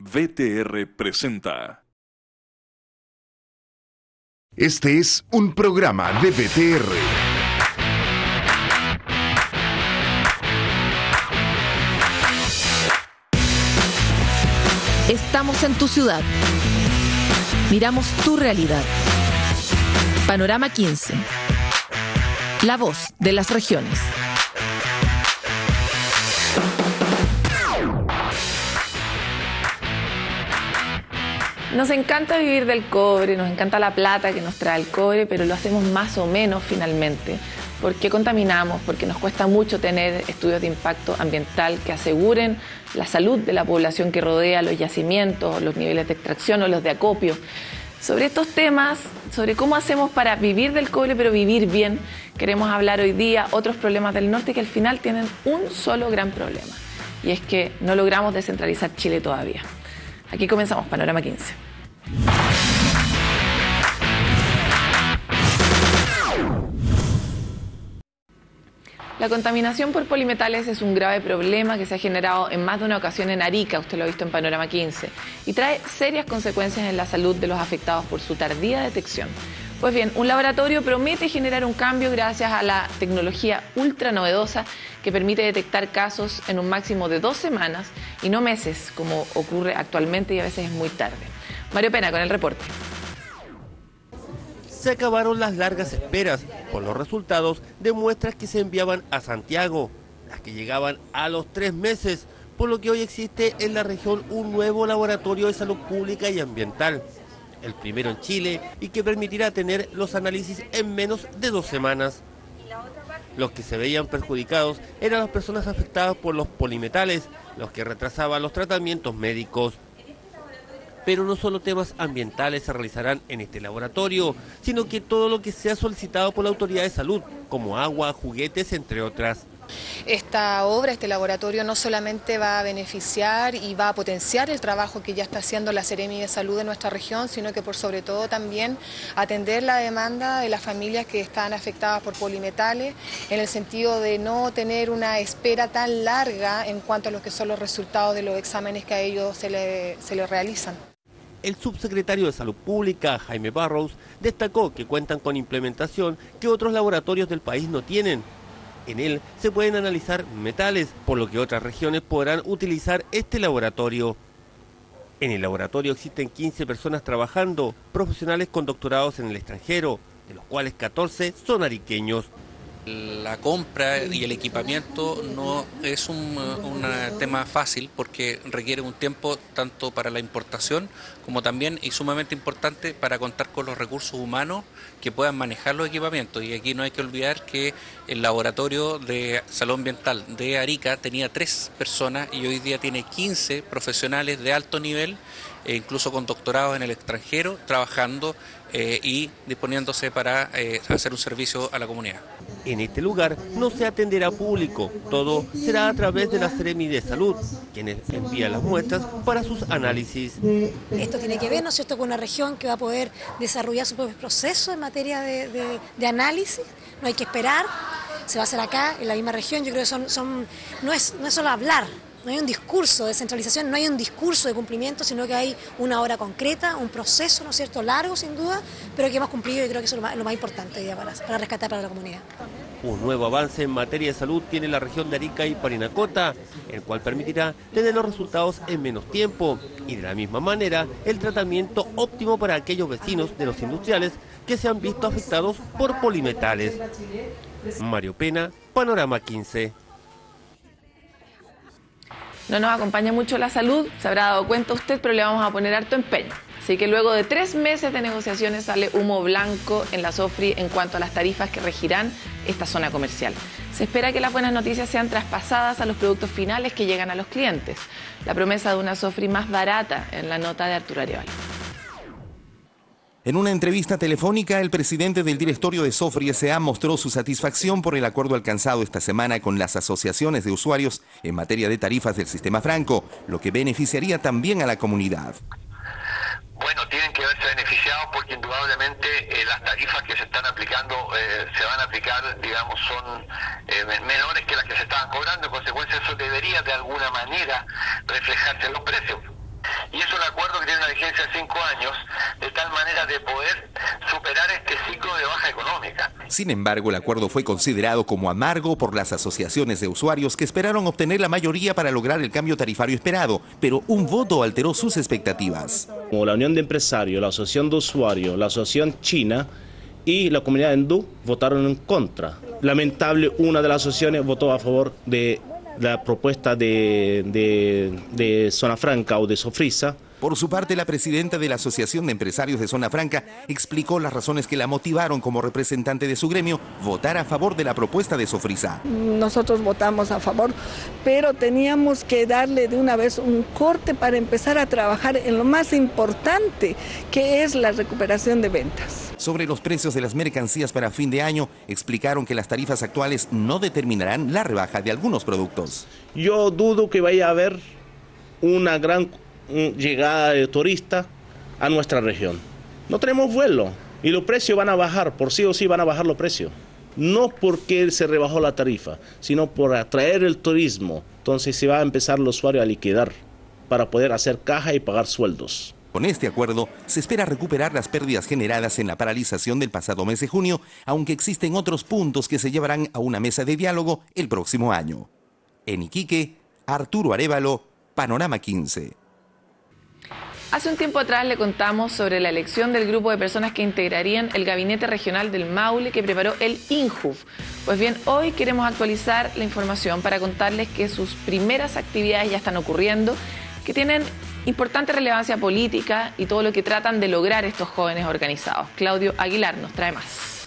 VTR presenta. Este es un programa de VTR. Estamos en tu ciudad. Miramos tu realidad. Panorama 15. La voz de las regiones. Nos encanta vivir del cobre, nos encanta la plata que nos trae el cobre, pero lo hacemos más o menos finalmente. porque contaminamos? Porque nos cuesta mucho tener estudios de impacto ambiental que aseguren la salud de la población que rodea los yacimientos, los niveles de extracción o los de acopio. Sobre estos temas, sobre cómo hacemos para vivir del cobre pero vivir bien, queremos hablar hoy día otros problemas del norte que al final tienen un solo gran problema y es que no logramos descentralizar Chile todavía. Aquí comenzamos Panorama 15. La contaminación por polimetales es un grave problema que se ha generado en más de una ocasión en Arica, usted lo ha visto en Panorama 15, y trae serias consecuencias en la salud de los afectados por su tardía detección. Pues bien, un laboratorio promete generar un cambio gracias a la tecnología ultra novedosa que permite detectar casos en un máximo de dos semanas y no meses, como ocurre actualmente y a veces es muy tarde. Mario Pena con el reporte. Se acabaron las largas esperas por los resultados de muestras que se enviaban a Santiago, las que llegaban a los tres meses, por lo que hoy existe en la región un nuevo laboratorio de salud pública y ambiental el primero en Chile y que permitirá tener los análisis en menos de dos semanas. Los que se veían perjudicados eran las personas afectadas por los polimetales, los que retrasaban los tratamientos médicos. Pero no solo temas ambientales se realizarán en este laboratorio, sino que todo lo que sea solicitado por la autoridad de salud, como agua, juguetes, entre otras. Esta obra, este laboratorio, no solamente va a beneficiar y va a potenciar el trabajo que ya está haciendo la Seremi de Salud de nuestra región, sino que por sobre todo también atender la demanda de las familias que están afectadas por polimetales, en el sentido de no tener una espera tan larga en cuanto a lo que son los resultados de los exámenes que a ellos se les se realizan. El subsecretario de Salud Pública, Jaime Barrows, destacó que cuentan con implementación que otros laboratorios del país no tienen en él se pueden analizar metales, por lo que otras regiones podrán utilizar este laboratorio. En el laboratorio existen 15 personas trabajando, profesionales con doctorados en el extranjero, de los cuales 14 son ariqueños la compra y el equipamiento no es un, tema fácil porque requiere un tiempo tanto para la importación como también y sumamente importante para contar con los recursos humanos que puedan manejar los equipamientos. Y aquí no hay que olvidar que el laboratorio de salud ambiental de Arica tenía tres personas y hoy día tiene 15 profesionales de alto nivel e incluso con doctorados en el extranjero, trabajando eh, y disponiéndose para eh, hacer un servicio a la comunidad. En este lugar no se atenderá público, todo será a través de la Seremi de Salud, quienes envían las muestras para sus análisis. Esto tiene que ver, ¿no es cierto?, con una región que va a poder desarrollar su propio proceso en materia de, análisis, no hay que esperar, se va a hacer acá, en la misma región, yo creo que son, son no, es, no es solo hablar, no hay un discurso de centralización, no hay un discurso de cumplimiento, sino que hay una hora concreta, un proceso, ¿no es cierto?, largo sin duda, pero que hemos cumplido y creo que eso es lo más, importante para, para rescatar para la comunidad. Un nuevo avance en materia de salud tiene la región de Arica y Parinacota, el cual permitirá tener los resultados en menos tiempo y de la misma manera el tratamiento óptimo para aquellos vecinos de los industriales que se han visto afectados por polimetales. Mario Pena, Panorama 15. No nos acompaña mucho la salud, se habrá dado cuenta usted, pero le vamos a poner harto empeño. Así que luego de tres meses de negociaciones sale humo blanco en la SOFRI en cuanto a las tarifas que regirán esta zona comercial. Se espera que las buenas noticias sean traspasadas a los productos finales que llegan a los clientes. La promesa de una SOFRI más barata en la nota de Arturo Arevalo. En una entrevista telefónica, el presidente del directorio de Sofri S.A. mostró su satisfacción por el acuerdo alcanzado esta semana con las asociaciones de usuarios en materia de tarifas del sistema franco, lo que beneficiaría también a la comunidad. Bueno, tienen que verse beneficiados porque indudablemente eh, las tarifas que se están aplicando eh, se van a aplicar, digamos, son eh, menores que las que se estaban cobrando. En consecuencia, eso debería de alguna manera reflejarse en los precios. Y tiene una vigencia de cinco años, de tal manera de poder superar este ciclo de baja económica. Sin embargo, el acuerdo fue considerado como amargo por las asociaciones de usuarios que esperaron obtener la mayoría para lograr el cambio tarifario esperado, pero un voto alteró sus expectativas. Como la Unión de Empresarios, la Asociación de Usuarios, la Asociación China y la comunidad hindú votaron en contra. Lamentable, una de las asociaciones votó a favor de la propuesta de, de, de Zona Franca o de Sofrisa, por su parte, la presidenta de la Asociación de Empresarios de Zona Franca explicó las razones que la motivaron como representante de su gremio votar a favor de la propuesta de Sofrisa. Nosotros votamos a favor, pero teníamos que darle de una vez un corte para empezar a trabajar en lo más importante, que es la recuperación de ventas. Sobre los precios de las mercancías para fin de año, explicaron que las tarifas actuales no determinarán la rebaja de algunos productos. Yo dudo que vaya a haber una gran llegada de turistas a nuestra región. No tenemos vuelo y los precios van a bajar, por sí o sí van a bajar los precios. No porque se rebajó la tarifa, sino por atraer el turismo. Entonces se va a empezar el usuario a liquidar para poder hacer caja y pagar sueldos. Con este acuerdo se espera recuperar las pérdidas generadas en la paralización del pasado mes de junio, aunque existen otros puntos que se llevarán a una mesa de diálogo el próximo año. En Iquique, Arturo Arevalo, Panorama 15. Hace un tiempo atrás le contamos sobre la elección del grupo de personas que integrarían el gabinete regional del Maule que preparó el INJUF. Pues bien, hoy queremos actualizar la información para contarles que sus primeras actividades ya están ocurriendo, que tienen importante relevancia política y todo lo que tratan de lograr estos jóvenes organizados. Claudio Aguilar nos trae más.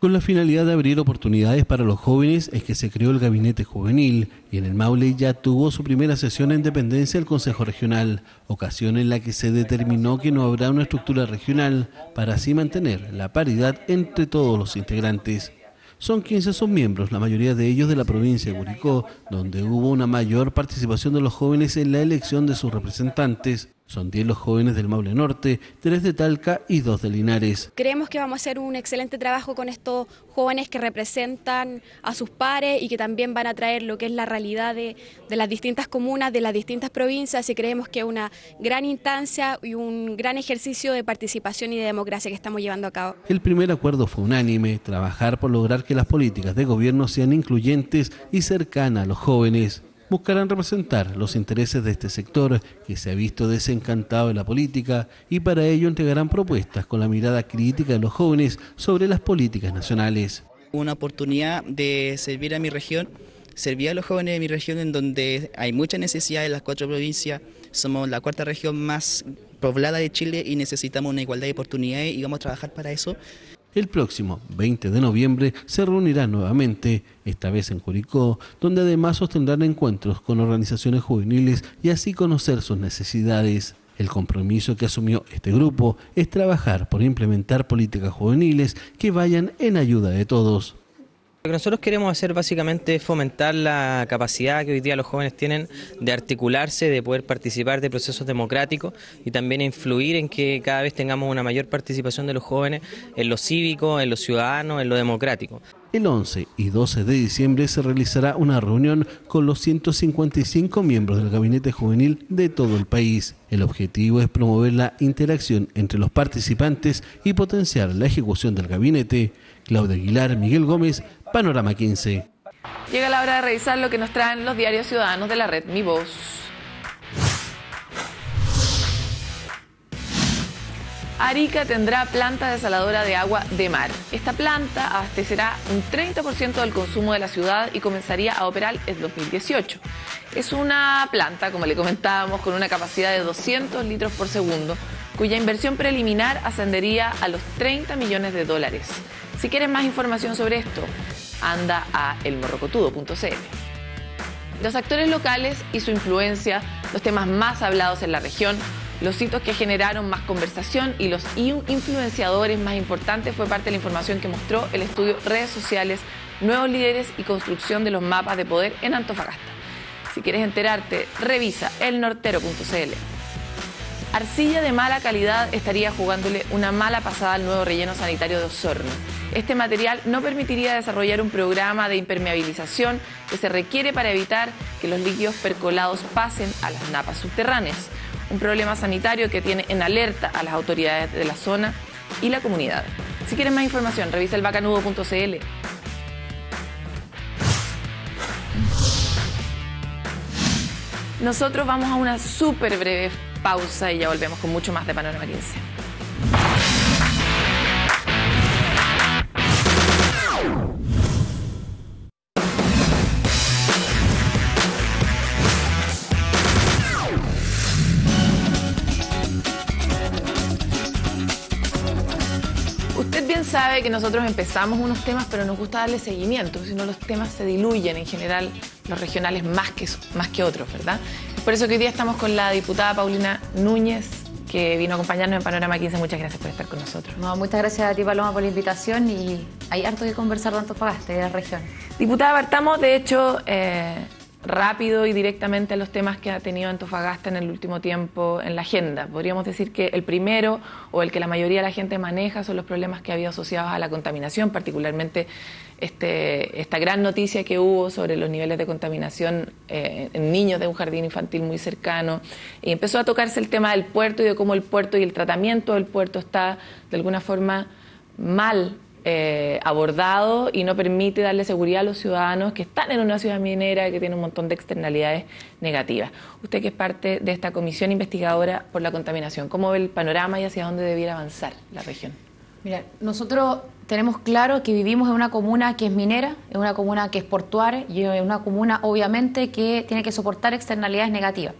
Con la finalidad de abrir oportunidades para los jóvenes es que se creó el Gabinete Juvenil y en el Maule ya tuvo su primera sesión en dependencia del Consejo Regional, ocasión en la que se determinó que no habrá una estructura regional para así mantener la paridad entre todos los integrantes. Son 15 sus miembros, la mayoría de ellos de la provincia de Curicó, donde hubo una mayor participación de los jóvenes en la elección de sus representantes. Son 10 los jóvenes del Maule Norte, 3 de Talca y 2 de Linares. Creemos que vamos a hacer un excelente trabajo con estos jóvenes que representan a sus pares y que también van a traer lo que es la realidad de, de las distintas comunas, de las distintas provincias y creemos que es una gran instancia y un gran ejercicio de participación y de democracia que estamos llevando a cabo. El primer acuerdo fue unánime, trabajar por lograr que las políticas de gobierno sean incluyentes y cercanas a los jóvenes buscarán representar los intereses de este sector que se ha visto desencantado de la política y para ello entregarán propuestas con la mirada crítica de los jóvenes sobre las políticas nacionales. Una oportunidad de servir a mi región, servir a los jóvenes de mi región en donde hay mucha necesidad en las cuatro provincias, somos la cuarta región más poblada de Chile y necesitamos una igualdad de oportunidades y vamos a trabajar para eso. El próximo 20 de noviembre se reunirá nuevamente, esta vez en Curicó, donde además sostendrán encuentros con organizaciones juveniles y así conocer sus necesidades. El compromiso que asumió este grupo es trabajar por implementar políticas juveniles que vayan en ayuda de todos. Lo que nosotros queremos hacer básicamente es fomentar la capacidad que hoy día los jóvenes tienen de articularse, de poder participar de procesos democráticos y también influir en que cada vez tengamos una mayor participación de los jóvenes en lo cívico, en lo ciudadano, en lo democrático. El 11 y 12 de diciembre se realizará una reunión con los 155 miembros del gabinete juvenil de todo el país. El objetivo es promover la interacción entre los participantes y potenciar la ejecución del gabinete. Claudia Aguilar, Miguel Gómez, Panorama 15. Llega la hora de revisar lo que nos traen los diarios ciudadanos de la red Mi Voz. Arica tendrá planta desaladora de agua de mar. Esta planta abastecerá un 30% del consumo de la ciudad y comenzaría a operar en 2018. Es una planta, como le comentábamos, con una capacidad de 200 litros por segundo, cuya inversión preliminar ascendería a los 30 millones de dólares. Si quieres más información sobre esto, anda a elmorrocotudo.cl. Los actores locales y su influencia, los temas más hablados en la región, los hitos que generaron más conversación y los influenciadores más importantes fue parte de la información que mostró el estudio Redes Sociales, Nuevos Líderes y Construcción de los Mapas de Poder en Antofagasta. Si quieres enterarte, revisa elnortero.cl. Arcilla de mala calidad estaría jugándole una mala pasada al nuevo relleno sanitario de Osorno. Este material no permitiría desarrollar un programa de impermeabilización que se requiere para evitar que los líquidos percolados pasen a las napas subterráneas. un problema sanitario que tiene en alerta a las autoridades de la zona y la comunidad. Si quieren más información, revisa el bacanudo.cl. Nosotros vamos a una súper breve pausa y ya volvemos con mucho más de Panorama 15. Sabe que nosotros empezamos unos temas, pero nos gusta darle seguimiento, si no los temas se diluyen en general, los regionales más que, más que otros, ¿verdad? Es por eso que hoy día estamos con la diputada Paulina Núñez, que vino a acompañarnos en Panorama 15. Muchas gracias por estar con nosotros. No, muchas gracias a ti, Paloma, por la invitación y hay harto que conversar de Antofagasta y de la región. Diputada, partamos de hecho eh, rápido y directamente a los temas que ha tenido Antofagasta en el último tiempo en la agenda. Podríamos decir que el primero o el que la mayoría de la gente maneja son los problemas que ha habido asociados a la contaminación, particularmente este, esta gran noticia que hubo sobre los niveles de contaminación eh, en niños de un jardín infantil muy cercano. Y empezó a tocarse el tema del puerto y de cómo el puerto y el tratamiento del puerto está de alguna forma mal eh, abordado y no permite darle seguridad a los ciudadanos que están en una ciudad minera que tiene un montón de externalidades negativas. Usted que es parte de esta comisión investigadora por la contaminación, ¿cómo ve el panorama y hacia dónde debiera avanzar la región? Mira, nosotros tenemos claro que vivimos en una comuna que es minera, en una comuna que es portuaria y en una comuna obviamente que tiene que soportar externalidades negativas.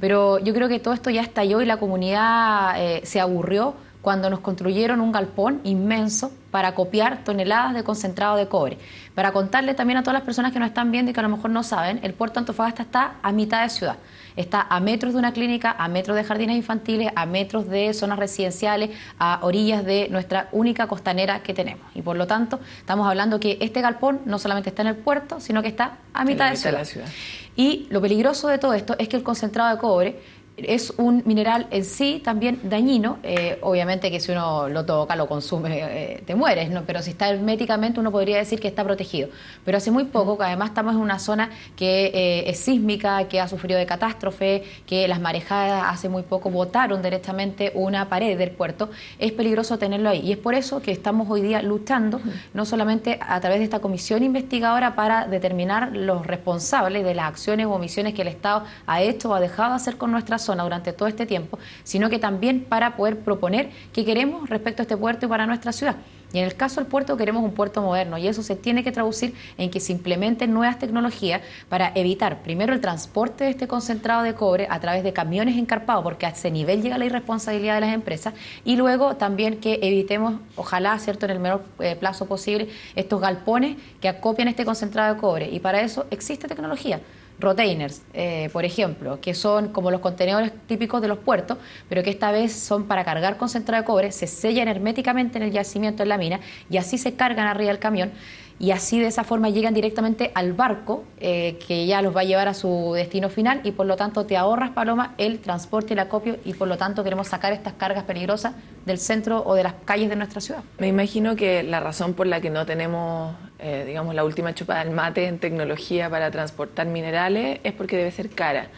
Pero yo creo que todo esto ya estalló y la comunidad eh, se aburrió cuando nos construyeron un galpón inmenso para copiar toneladas de concentrado de cobre. Para contarle también a todas las personas que nos están viendo y que a lo mejor no saben, el puerto Antofagasta está a mitad de ciudad. Está a metros de una clínica, a metros de jardines infantiles, a metros de zonas residenciales, a orillas de nuestra única costanera que tenemos. Y por lo tanto, estamos hablando que este galpón no solamente está en el puerto, sino que está a mitad, de, ciudad. la ciudad. Y lo peligroso de todo esto es que el concentrado de cobre es un mineral en sí también dañino. Eh, obviamente que si uno lo toca, lo consume, eh, te mueres, ¿no? pero si está herméticamente uno podría decir que está protegido. Pero hace muy poco, que además estamos en una zona que eh, es sísmica, que ha sufrido de catástrofe, que las marejadas hace muy poco botaron directamente una pared del puerto, es peligroso tenerlo ahí. Y es por eso que estamos hoy día luchando, no solamente a través de esta comisión investigadora para determinar los responsables de las acciones o omisiones que el Estado ha hecho o ha dejado de hacer con nuestras durante todo este tiempo, sino que también para poder proponer qué queremos respecto a este puerto y para nuestra ciudad. Y en el caso del puerto queremos un puerto moderno y eso se tiene que traducir en que se implementen nuevas tecnologías para evitar primero el transporte de este concentrado de cobre a través de camiones encarpados, porque a ese nivel llega la irresponsabilidad de las empresas, y luego también que evitemos, ojalá, cierto, en el menor eh, plazo posible, estos galpones que acopian este concentrado de cobre. Y para eso existe tecnología rotainers, eh, por ejemplo, que son como los contenedores típicos de los puertos, pero que esta vez son para cargar concentrado de cobre, se sellan herméticamente en el yacimiento en la mina y así se cargan arriba del camión y así de esa forma llegan directamente al barco eh, que ya los va a llevar a su destino final y por lo tanto te ahorras, Paloma, el transporte y el acopio y por lo tanto queremos sacar estas cargas peligrosas del centro o de las calles de nuestra ciudad. Me imagino que la razón por la que no tenemos, eh, digamos, la última chupada del mate en tecnología para transportar minerales es porque debe ser cara.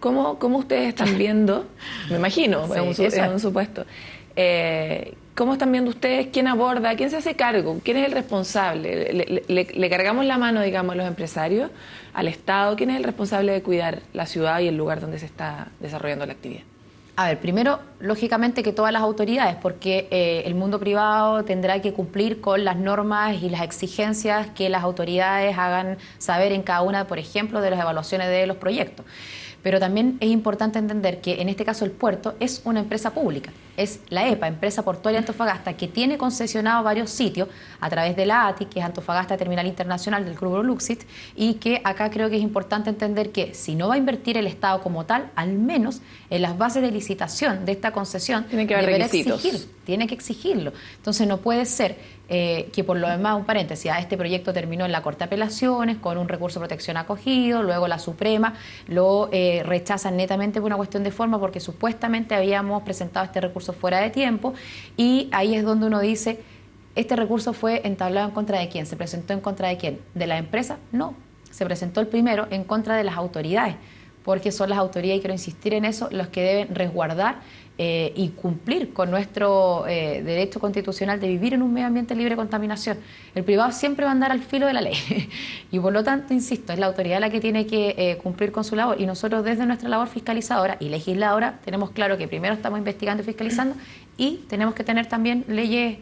¿Cómo, cómo ustedes están viendo? Me imagino, Sí, es, un, es supuesto. Eh, ¿Cómo están viendo ustedes? ¿Quién aborda? ¿Quién se hace cargo? ¿Quién es el responsable? ¿Le, le- le- le cargamos la mano, digamos, a los empresarios, al Estado? ¿Quién es el responsable de cuidar la ciudad y el lugar donde se está desarrollando la actividad? A ver, primero, lógicamente que todas las autoridades, porque eh, el mundo privado tendrá que cumplir con las normas y las exigencias que las autoridades hagan saber en cada una, por ejemplo, de las evaluaciones de los proyectos. Pero también es importante entender que en este caso el puerto es una empresa pública, es la EPA, Empresa Portuaria Antofagasta, que tiene concesionado varios sitios a través de la ATI, que es Antofagasta Terminal Internacional del Grupo Luxit, y que acá creo que es importante entender que si no va a invertir el Estado como tal, al menos en las bases de licitación de esta concesión, Tiene que haber exigir, tiene que exigirlo. Entonces no puede ser eh, que por lo demás, un paréntesis, ah, este proyecto terminó en la Corte de Apelaciones con un recurso de protección acogido, luego la Suprema lo eh, rechazan netamente por una cuestión de forma porque supuestamente habíamos presentado este recurso fuera de tiempo y ahí es donde uno dice, ¿este recurso fue entablado en contra de quién? ¿Se presentó en contra de quién? ¿De la empresa? No, se presentó el primero en contra de las autoridades porque son las autoridades, y quiero insistir en eso, los que deben resguardar eh, y cumplir con nuestro eh, derecho constitucional de vivir en un medio ambiente libre de contaminación. El privado siempre va a andar al filo de la ley y por lo tanto, insisto, es la autoridad la que tiene que eh, cumplir con su labor y nosotros desde nuestra labor fiscalizadora y legisladora tenemos claro que primero estamos investigando y fiscalizando y tenemos que tener también leyes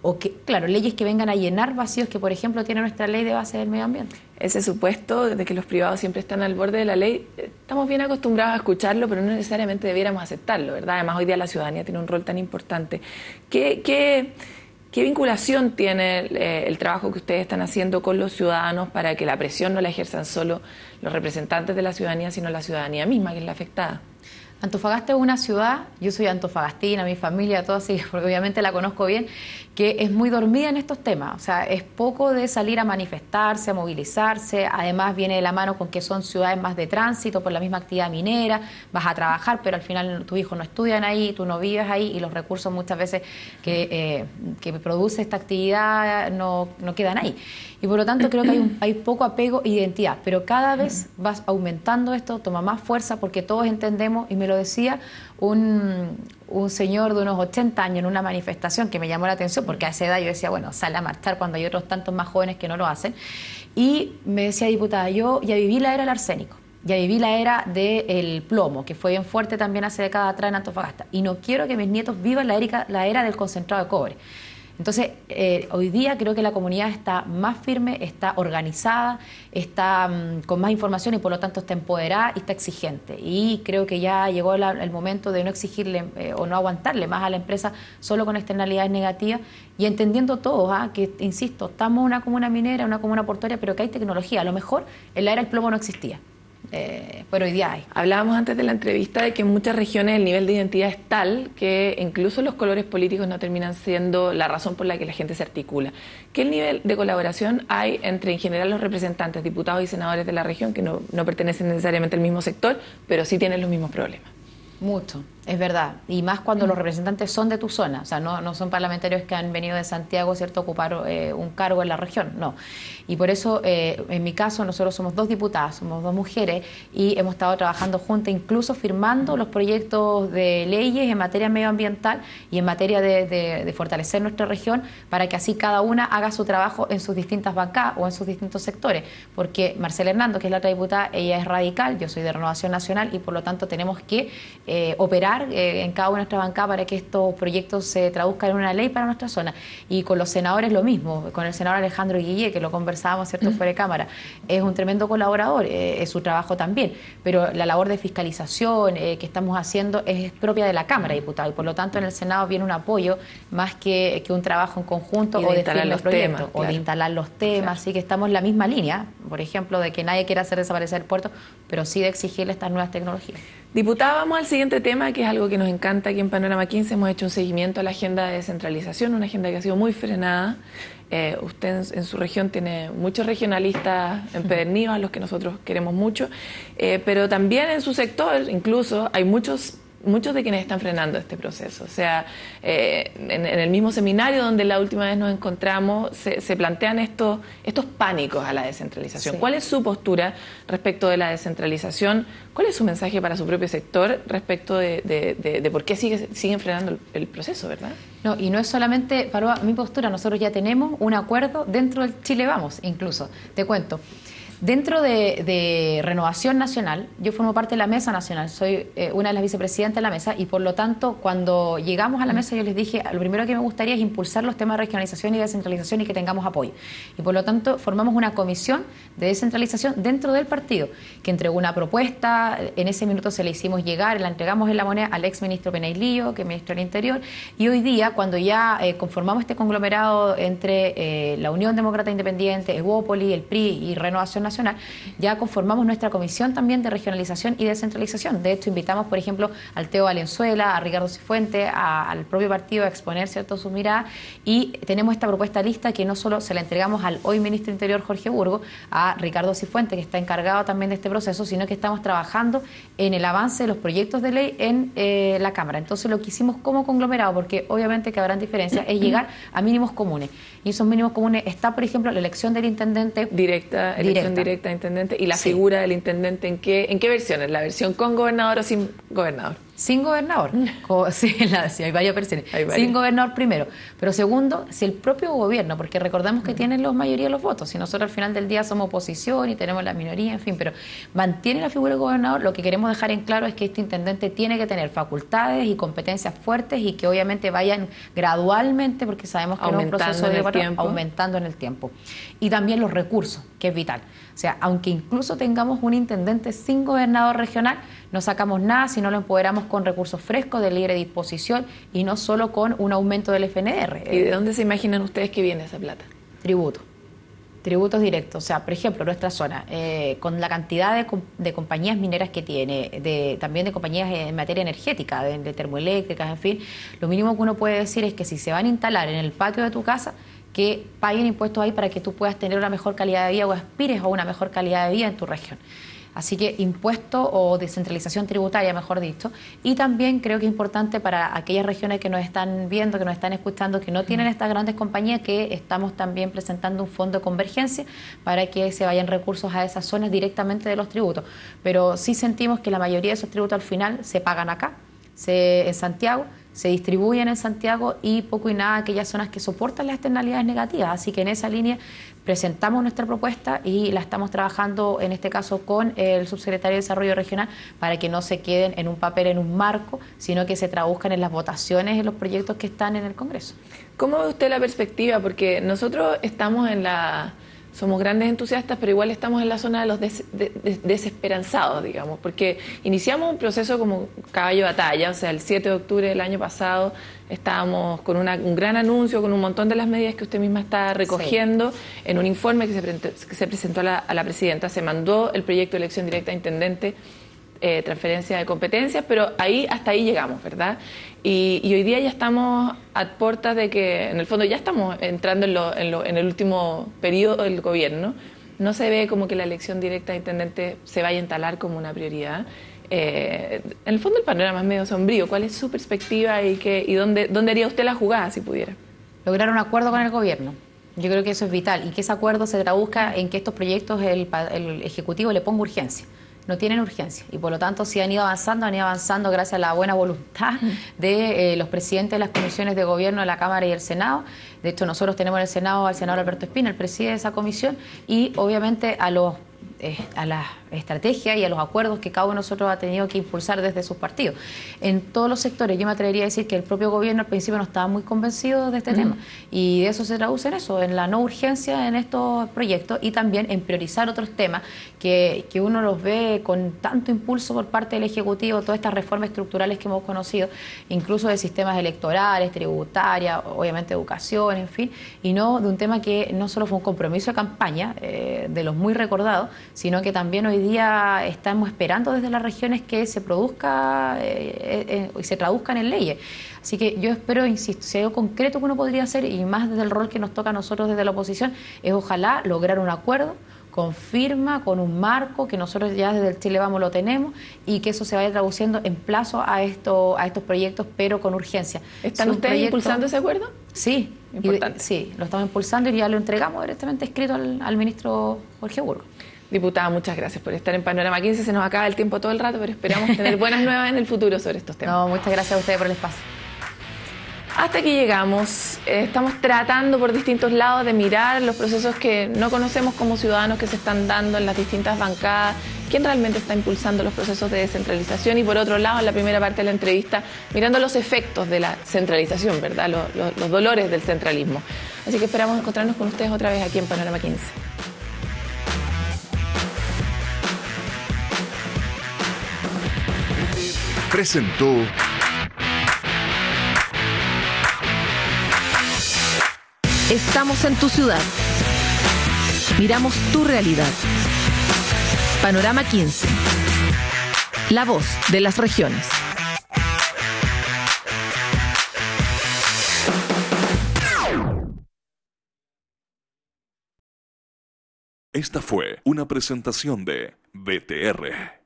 o que, claro, leyes que vengan a llenar vacíos que, por ejemplo, tiene nuestra ley de base del medio ambiente. Ese supuesto de que los privados siempre están al borde de la ley, estamos bien acostumbrados a escucharlo, pero no necesariamente debiéramos aceptarlo, ¿verdad? Además, hoy día la ciudadanía tiene un rol tan importante. ¿Qué, qué, qué vinculación tiene eh, el trabajo que ustedes están haciendo con los ciudadanos para que la presión no la ejerzan solo los representantes de la ciudadanía, sino la ciudadanía misma, que es la afectada? Antofagasta es una ciudad, yo soy antofagastina, mi familia, todo así, porque obviamente la conozco bien, que es muy dormida en estos temas. O sea, es poco de salir a manifestarse, a movilizarse. Además, viene de la mano con que son ciudades más de tránsito por la misma actividad minera. Vas a trabajar, pero al final tus hijos no estudian ahí, tú no vives ahí y los recursos muchas veces que, eh, que produce esta actividad no, no quedan ahí. Y por lo tanto creo que hay, un, hay poco apego e identidad, pero cada vez vas aumentando esto, toma más fuerza porque todos entendemos, y me lo decía un, un señor de unos 80 años en una manifestación que me llamó la atención porque a esa edad yo decía, bueno, sale a marchar cuando hay otros tantos más jóvenes que no lo hacen. Y me decía, diputada, yo ya viví la era del arsénico. Ya viví la era del plomo, que fue bien fuerte también hace décadas atrás en Antofagasta. Y no quiero que mis nietos vivan la era, la era del concentrado de cobre. Entonces, eh, hoy día creo que la comunidad está más firme, está organizada, está mm, con más información y por lo tanto está empoderada y está exigente. Y creo que ya llegó el momento de no exigirle eh, o no aguantarle más a la empresa solo con externalidades negativas y entendiendo todos ¿ah? que, insisto, estamos una comuna minera, una comuna portuaria, pero que hay tecnología. A lo mejor en la era del plomo no existía. Eh, pero hoy día hay. Hablábamos antes de la entrevista de que en muchas regiones el nivel de identidad es tal que incluso los colores políticos no terminan siendo la razón por la que la gente se articula. ¿Qué nivel de colaboración hay entre en general los representantes, diputados y senadores de la región que no, no pertenecen necesariamente al mismo sector, pero sí tienen los mismos problemas? Mucho. Es verdad, y más cuando los representantes son de tu zona, o sea, no, no son parlamentarios que han venido de Santiago, ¿cierto?, a ocupar eh, un cargo en la región, no. Y por eso, eh, en mi caso, nosotros somos dos diputadas, somos dos mujeres y hemos estado trabajando juntas, incluso firmando los proyectos de leyes en materia medioambiental y en materia de, fortalecer nuestra región para que así cada una haga su trabajo en sus distintas bancadas o en sus distintos sectores, porque Marcela Hernando, que es la otra diputada, ella es radical, yo soy de Renovación Nacional y por lo tanto tenemos que eh, operar eh, en cada una de nuestras bancadas para que estos proyectos se traduzcan en una ley para nuestra zona. Y con los senadores lo mismo, con el senador Alejandro Guille, que lo conversábamos cierto fuera de cámara, es un tremendo colaborador, eh, es su trabajo también, pero la labor de fiscalización eh, que estamos haciendo es propia de la Cámara, diputado, y por lo tanto en el Senado viene un apoyo más que, que un trabajo en conjunto o de instalar los proyectos, o de instalar los temas, así que estamos en la misma línea, por ejemplo, de que nadie quiera hacer desaparecer el puerto, pero sí de exigirle estas nuevas tecnologías. Diputada, vamos al siguiente tema, que es algo que nos encanta aquí en Panorama 15. Hemos hecho un seguimiento a la agenda de descentralización, una agenda que ha sido muy frenada. Eh, usted en, su región tiene muchos regionalistas empedernidos, a los que nosotros queremos mucho, eh, pero también en su sector, incluso, hay muchos muchos de quienes están frenando este proceso. O sea, eh, en, el mismo seminario donde la última vez nos encontramos, se, plantean estos, estos pánicos a la descentralización. ¿Cuál es su postura respecto de la descentralización? ¿Cuál es su mensaje para su propio sector respecto de, por qué sigue, siguen frenando el, el, proceso, verdad? No, y no es solamente para mi postura, nosotros ya tenemos un acuerdo dentro del Chile Vamos, incluso. Te cuento. Dentro de, Renovación Nacional, yo formo parte de la Mesa Nacional, soy eh, una de las vicepresidentas de la mesa y por lo tanto cuando llegamos a la mesa yo les dije, lo primero que me gustaría es impulsar los temas de regionalización y descentralización y que tengamos apoyo. Y por lo tanto formamos una comisión de descentralización dentro del partido que entregó una propuesta, en ese minuto se le hicimos llegar, la entregamos en la moneda al ex ministro Peneilío, que es ministro del Interior, y hoy día cuando ya eh, conformamos este conglomerado entre eh, la Unión Demócrata Independiente, Evópoli, el PRI y Renovación Nacional, ya conformamos nuestra comisión también de regionalización y descentralización. De hecho, invitamos, por ejemplo, al Teo Valenzuela, a Ricardo Cifuente, al propio partido a exponer cierto sus miradas y tenemos esta propuesta lista que no solo se la entregamos al hoy ministro Interior Jorge Burgo, a Ricardo Cifuente, que está encargado también de este proceso, sino que estamos trabajando en el avance de los proyectos de ley en eh, la Cámara. Entonces, lo que hicimos como conglomerado, porque obviamente que habrán diferencias, es llegar a mínimos comunes. Y esos mínimos comunes está, por ejemplo, la elección del intendente directa, elección elección directa de intendente y la figura del intendente en qué en qué versión, en la versión con gobernador o sin gobernador. Sin gobernador. sí, hay varias versiones. Sin gobernador primero. Pero segundo, si el propio gobierno, porque recordamos que mm. tienen la mayoría de los votos, si nosotros al final del día somos oposición y tenemos la minoría, en fin, pero mantiene la figura del gobernador, lo que queremos dejar en claro es que este intendente tiene que tener facultades y competencias fuertes y que obviamente vayan gradualmente, porque sabemos que es un proceso de aumentando en el tiempo. Y también los recursos, que es vital. O sea, aunque incluso tengamos un intendente sin gobernador regional, no sacamos nada si no lo empoderamos con recursos frescos de libre disposición y no solo con un aumento del FNR. ¿Y de dónde se imaginan ustedes que viene esa plata? Tributo. Tributos directos. O sea, por ejemplo, nuestra zona, eh, con la cantidad de, compañías mineras que tiene, de, también de compañías en materia energética, de, de termoeléctricas, en fin, lo mínimo que uno puede decir es que si se van a instalar en el patio de tu casa, que paguen impuestos ahí para que tú puedas tener una mejor calidad de vida o aspires a una mejor calidad de vida en tu región. Así que impuesto o descentralización tributaria, mejor dicho. Y también creo que es importante para aquellas regiones que nos están viendo, que nos están escuchando, que no tienen estas grandes compañías, que estamos también presentando un fondo de convergencia para que se vayan recursos a esas zonas directamente de los tributos. Pero sí sentimos que la mayoría de esos tributos al final se pagan acá, se, en Santiago se distribuyen en Santiago y poco y nada aquellas zonas que soportan las externalidades negativas. Así que en esa línea presentamos nuestra propuesta y la estamos trabajando en este caso con el subsecretario de Desarrollo Regional para que no se queden en un papel, en un marco, sino que se traduzcan en las votaciones, en los proyectos que están en el Congreso. ¿Cómo ve usted la perspectiva? Porque nosotros estamos en la somos grandes entusiastas, pero igual estamos en la zona de los desesperanzados, digamos, porque iniciamos un proceso como caballo de batalla, o sea, el 7 de octubre del año pasado estábamos con un gran anuncio, con un montón de las medidas que usted misma está recogiendo, en un informe que se, presentó a la, a la presidenta, se mandó el proyecto de elección directa a intendente eh, transferencia de competencias, pero ahí hasta ahí llegamos, ¿verdad? Y, hoy día ya estamos a puertas de que, en el fondo, ya estamos entrando en, el último periodo del gobierno. No se ve como que la elección directa de intendente se vaya a instalar como una prioridad. Eh, en el fondo, el panorama es medio sombrío. ¿Cuál es su perspectiva y, qué, y dónde, dónde haría usted la jugada si pudiera? Lograr un acuerdo con el gobierno. Yo creo que eso es vital y que ese acuerdo se traduzca en que estos proyectos el, el Ejecutivo le ponga urgencia no tienen urgencia y por lo tanto si han ido avanzando, han ido avanzando gracias a la buena voluntad de eh, los presidentes de las comisiones de gobierno de la Cámara y el Senado. De hecho, nosotros tenemos en el Senado al senador Alberto Espina, el presidente de esa comisión, y obviamente a los eh, a la estrategia y a los acuerdos que cada uno de nosotros ha tenido que impulsar desde sus partidos. En todos los sectores, yo me atrevería a decir que el propio gobierno al principio no estaba muy convencido de este tema y de eso se traduce en eso, en la no urgencia en estos proyectos y también en priorizar otros temas que, que uno los ve con tanto impulso por parte del Ejecutivo, todas estas reformas estructurales que hemos conocido, incluso de sistemas electorales, tributarias, obviamente educación, en fin, y no de un tema que no solo fue un compromiso de campaña, eh, de los muy recordados, sino que también hoy día estamos esperando desde las regiones que se produzca eh, eh, y se traduzcan en leyes. Así que yo espero, insisto, si hay algo concreto que uno podría hacer, y más desde el rol que nos toca a nosotros desde la oposición, es ojalá lograr un acuerdo con firma, con un marco que nosotros ya desde el Chile Vamos lo tenemos y que eso se vaya traduciendo en plazo a, esto, a estos proyectos, pero con urgencia. ¿Están ustedes impulsando ese acuerdo? Sí, sí, lo estamos impulsando y ya lo entregamos directamente escrito al, al ministro Jorge Burgo. Diputada, muchas gracias por estar en Panorama 15. Se nos acaba el tiempo todo el rato, pero esperamos tener buenas nuevas en el futuro sobre estos temas. No, muchas gracias a ustedes por el espacio. Hasta aquí llegamos. Eh, estamos tratando por distintos lados de mirar los procesos que no conocemos como ciudadanos que se están dando en las distintas bancadas, quién realmente está impulsando los procesos de descentralización y por otro lado, en la primera parte de la entrevista, mirando los efectos de la centralización, ¿verdad? Los, los dolores del centralismo. Así que esperamos encontrarnos con ustedes otra vez aquí en Panorama 15. Presentó Estamos en tu ciudad. Miramos tu realidad. Panorama 15. La voz de las regiones. Esta fue una presentación de BTR.